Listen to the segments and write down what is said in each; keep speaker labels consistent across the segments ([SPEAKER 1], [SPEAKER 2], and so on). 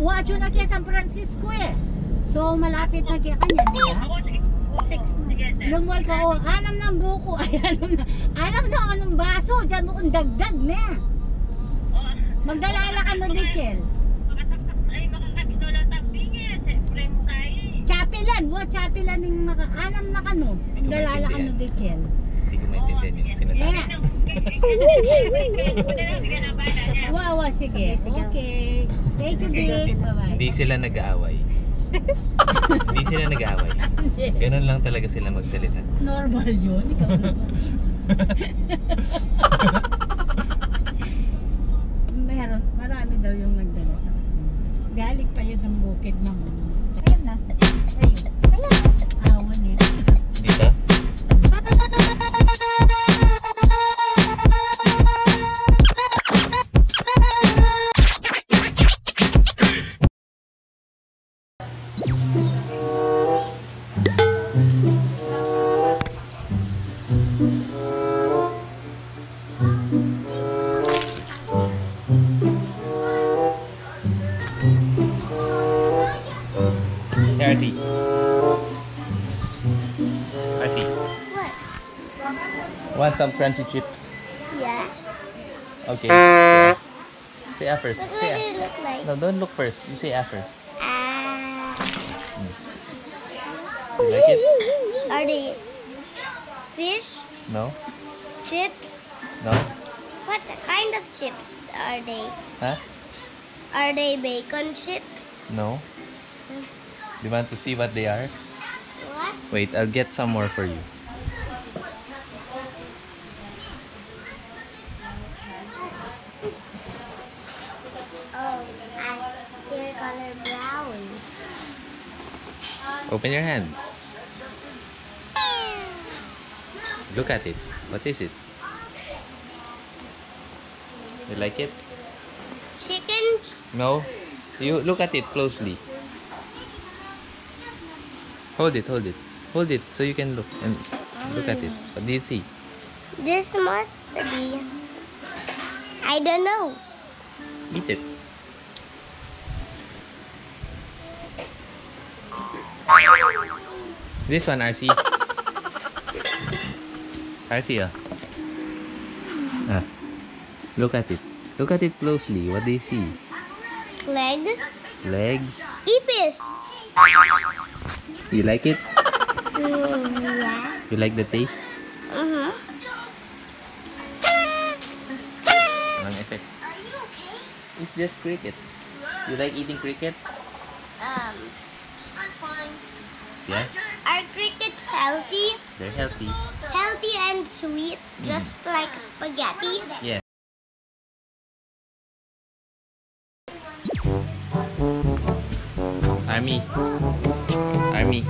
[SPEAKER 1] Wacho na kaya San Francisco eh. So malapit na kaya kanya, di ba?
[SPEAKER 2] Six na.
[SPEAKER 1] Lumuwal ka, oh, anam ng buko, ay anam na, anam na anong baso, dyan mo kong dagdag na. Magdalala ka no, Dichel. Chapilan, wa chapilan ng maka, anam na ka no. Magdalala ka no, Dichel.
[SPEAKER 3] Maintindihan yung sinasabi.
[SPEAKER 1] Wow, wow, sige. Okay. Thank you, Vic. Bye-bye.
[SPEAKER 3] Hindi sila nag-aaway. Hindi sila nag-aaway. Ganun lang talaga sila magsalita.
[SPEAKER 1] Normal yun. Ikaw naman.
[SPEAKER 3] Want some crunchy chips?
[SPEAKER 2] Yeah.
[SPEAKER 3] Okay. Yeah. Say A first.
[SPEAKER 2] What
[SPEAKER 3] Say A.
[SPEAKER 2] look like?
[SPEAKER 3] No, don't look first. You say A first.
[SPEAKER 2] Ah.
[SPEAKER 3] You like it?
[SPEAKER 2] Are they fish?
[SPEAKER 3] No?
[SPEAKER 2] Chips?
[SPEAKER 3] No?
[SPEAKER 2] What kind of chips are they?
[SPEAKER 3] Huh?
[SPEAKER 2] Are they bacon chips?
[SPEAKER 3] No? Do you want to see what they are?
[SPEAKER 2] What?
[SPEAKER 3] Wait, I'll get some more for you. Open your hand. Look at it. What is it? You like it?
[SPEAKER 2] Chicken?
[SPEAKER 3] No? You look at it closely. Hold it, hold it. Hold it so you can look and look at it. What do you see?
[SPEAKER 2] This must be. I don't know.
[SPEAKER 3] Eat it. This one, RC. RC, ah. Ah. Look at it. Look at it closely. What do you see?
[SPEAKER 2] Legs?
[SPEAKER 3] Legs.
[SPEAKER 2] Ipis?
[SPEAKER 3] You like it?
[SPEAKER 2] Mm, yeah.
[SPEAKER 3] You like the taste?
[SPEAKER 2] Mm-hmm.
[SPEAKER 3] Walang effect. It's just crickets. You like eating crickets?
[SPEAKER 2] Um, I'm fine.
[SPEAKER 3] Yeah?
[SPEAKER 2] Are crickets healthy?
[SPEAKER 3] They're healthy.
[SPEAKER 2] Healthy and sweet, just like spaghetti?
[SPEAKER 3] Yeah. Army. Army.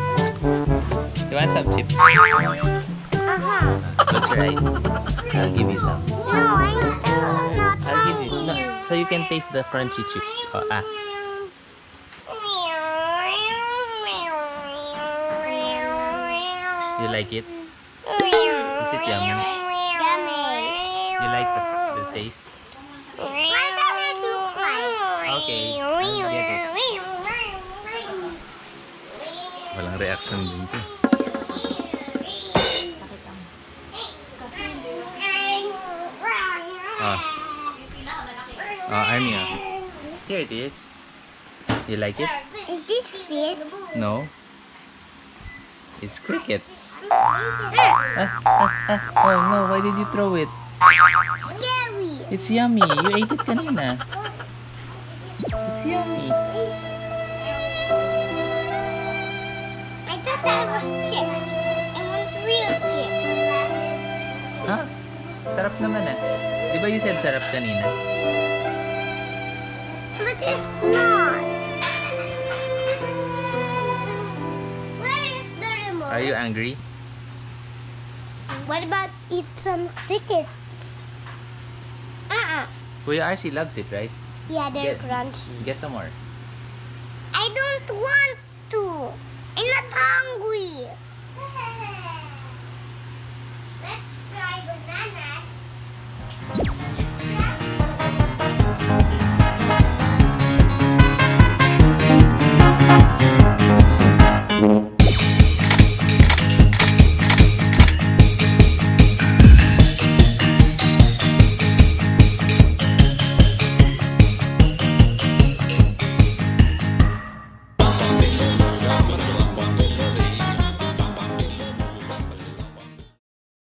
[SPEAKER 3] You want some chips?
[SPEAKER 2] Uh-huh.
[SPEAKER 3] Close your eyes. I'll give you some.
[SPEAKER 2] No, I'm still not
[SPEAKER 3] I'll give you. No, so you can taste the crunchy chips. Oh, ah. You like it?
[SPEAKER 2] Is
[SPEAKER 3] it yummy?
[SPEAKER 2] Yummy.
[SPEAKER 3] You like the, the taste?
[SPEAKER 2] What does it look like?
[SPEAKER 3] Okay. Walang reaction din to. Ah. Ah. Here it is. You like it?
[SPEAKER 2] Is this fish?
[SPEAKER 3] No. It's crickets. Ah, ah, ah. Oh no, why did you throw it?
[SPEAKER 2] Scary.
[SPEAKER 3] It's yummy. You ate it kanina. It's yummy.
[SPEAKER 2] I thought that was chip. It was real chip.
[SPEAKER 3] Ha? Sarap naman ah. Di ba you said sarap kanina?
[SPEAKER 2] But it's not.
[SPEAKER 3] Are you angry?
[SPEAKER 2] What about eat some crickets? Uh-uh.
[SPEAKER 3] Kuya RC loves it, right?
[SPEAKER 2] Yeah, they're
[SPEAKER 3] Get-
[SPEAKER 2] crunchy.
[SPEAKER 3] Get some more.
[SPEAKER 2] I don't want to. I'm not hungry.